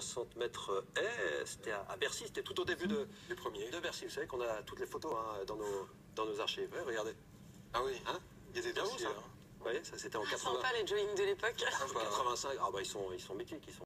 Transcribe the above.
60 mètres haies. C'était à, Bercy, c'était tout au début de, Les premiers. de Bercy. Vous savez qu'on a toutes les photos hein, dans, nos, dans nos archives. Ouais, regardez. Ah oui. Hein? Il y des Bien beau, ça? hein. Vous voyez, ça c'était en 80, Sympa les jogging de l'époque. Ah, bah, 85. Ah bah ils sont, ils sont mythiques, ils sont